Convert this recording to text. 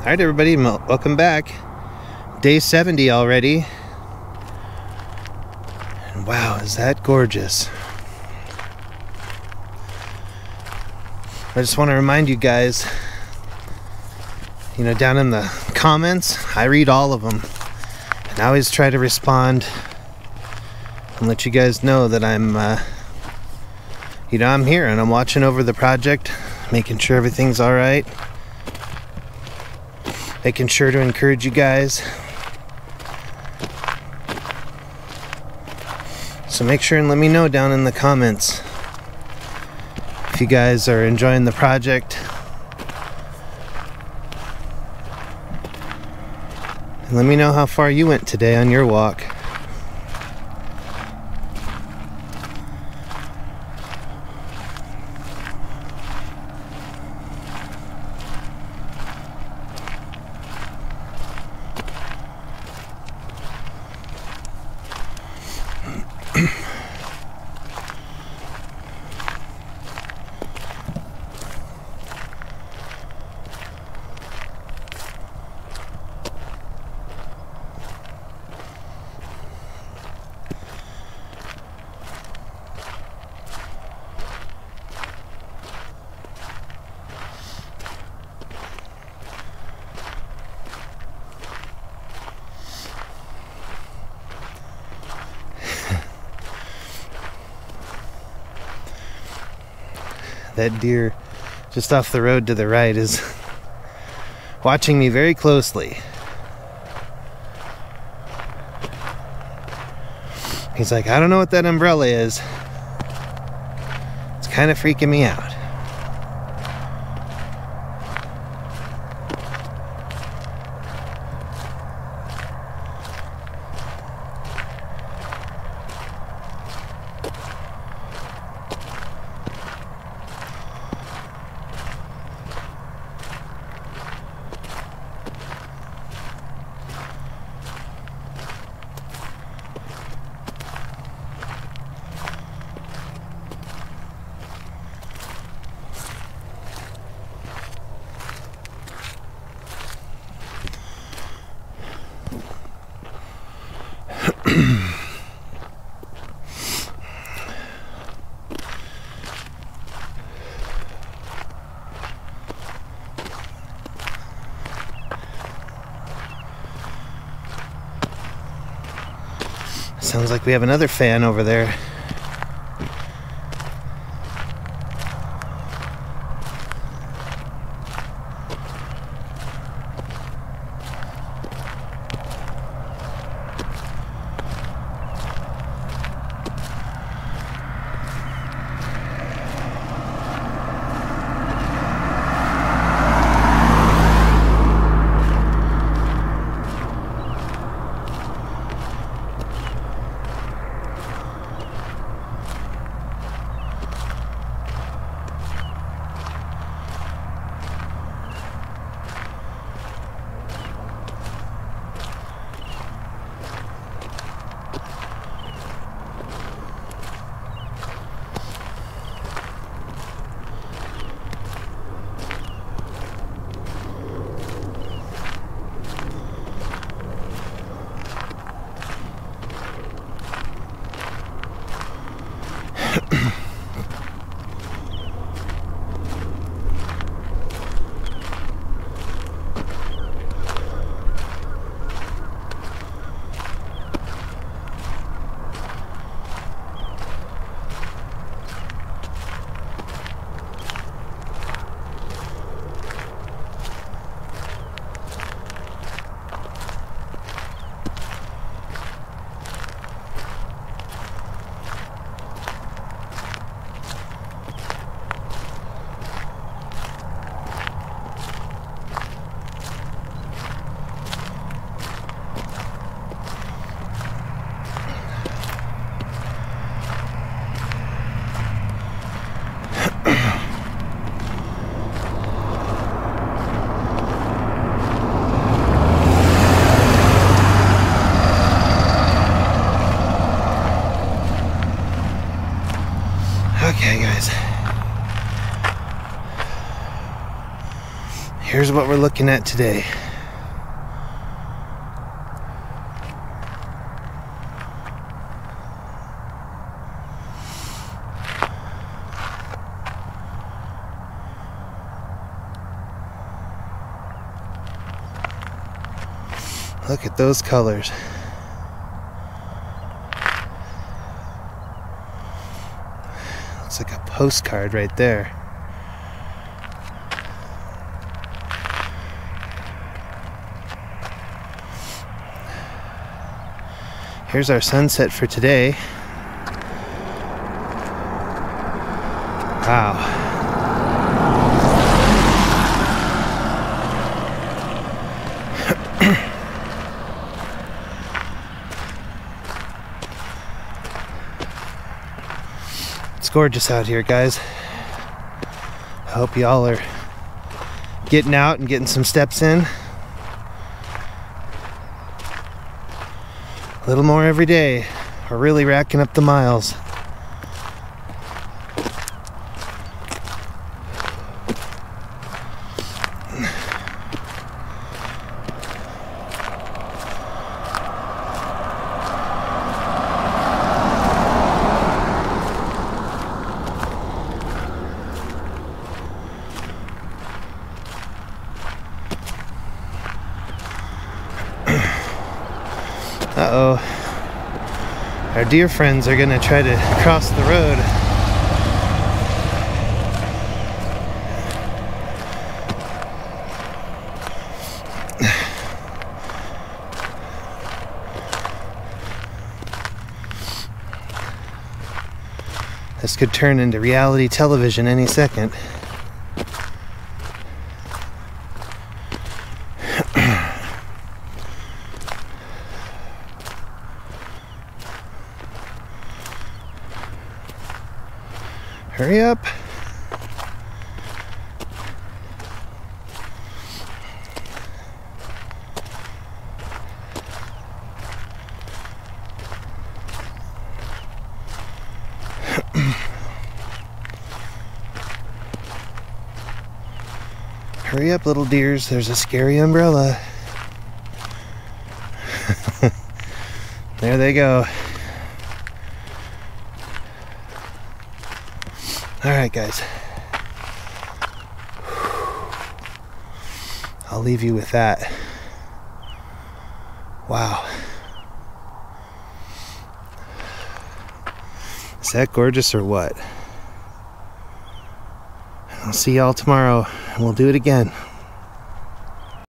All right, everybody, welcome back. Day 70 already. And wow, is that gorgeous! I just want to remind you guys you know, down in the comments, I read all of them. And I always try to respond and let you guys know that I'm, uh, you know, I'm here and I'm watching over the project, making sure everything's all right, making sure to encourage you guys. So make sure and let me know down in the comments if you guys are enjoying the project. And let me know how far you went today on your walk. That deer just off the road to the right is watching me very closely. He's like, I don't know what that umbrella is. It's kind of freaking me out. Sounds like we have another fan over there. What we're looking at today. Look at those colors. Looks like a postcard right there. Here's our sunset for today. Wow. it's gorgeous out here, guys. I hope y'all are getting out and getting some steps in. A little more every day. We're really racking up the miles. Uh-oh. Our deer friends are gonna try to cross the road. This could turn into reality television any second. Hurry up. Hurry up, little dears. There's a scary umbrella. there they go. All right, guys. I'll leave you with that. Wow. Is that gorgeous or what? I'll see y'all tomorrow and we'll do it again.